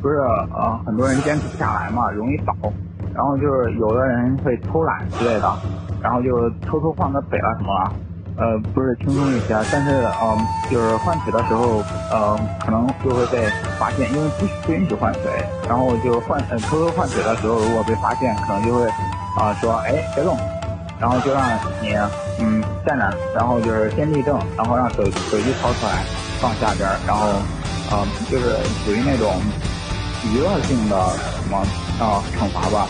不是呃很多人坚持不下来嘛，容易倒，然后就是有的人会偷懒之类的，然后就偷偷换个腿了什么了，呃不是轻松一些，但是嗯就是换水的时候呃可能就会被发现，因为不不允许换水，然后就换偷偷换水的时候如果被发现，可能就会啊、说哎别动，然后就让你嗯站着，然后就是先立正，然后让手手机掏出来放下边，然后啊、就是属于那种娱乐性的什么啊、惩罚吧。